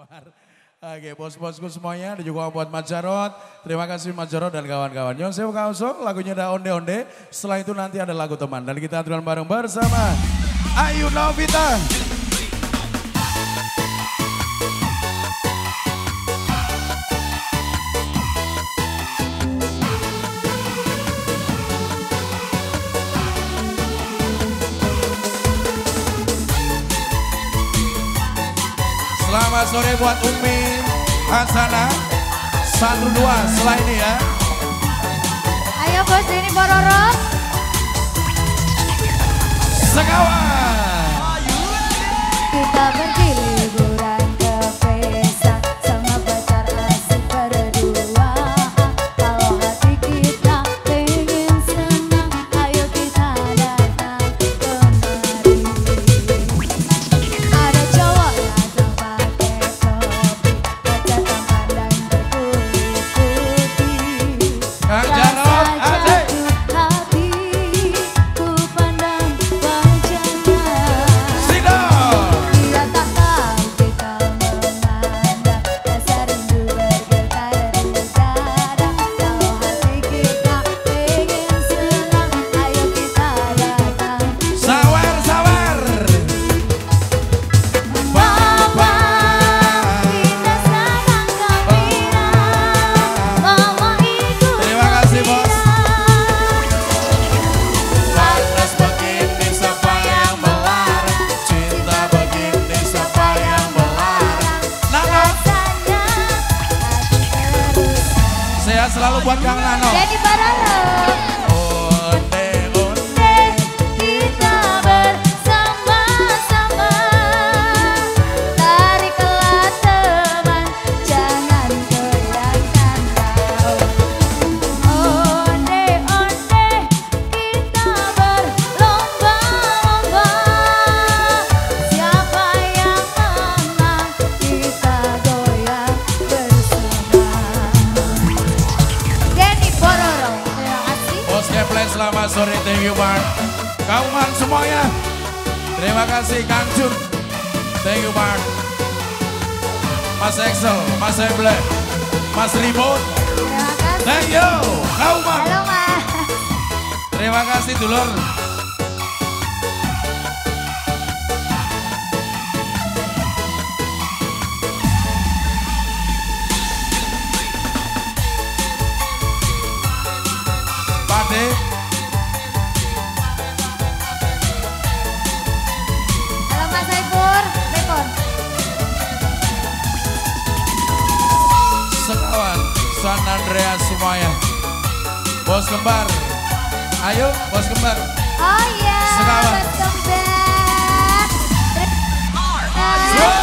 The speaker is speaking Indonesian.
Kembar. Oke, bos-bosku semuanya, dan juga buat Mas Jarot. Terima kasih Mas Jarot dan kawan-kawan. Yon Sewu Kausok, lagunya ada onde-onde. Setelah itu nanti ada lagu teman. Dan kita aturan bareng bersama Ayu Novita. Selamat sore buat Umi Hasana. Satu dua setelah ini ya. Ayo bos ini Bororo. Sekawan. Selalu buat Kang Nano. Jadi Barolo selamat sore thank you Mark. Kauman semuanya. Terima kasih Kang Jun. Thank you Mark. Mas Excel, Mas Eble Mas Ribut. Terima kasih. Thank you. Kauman Halo Terima kasih dulur San Andreas semuanya Bos kembar Ayo bos kembar Oh iya Sekawan. Welcome back Terima kasih.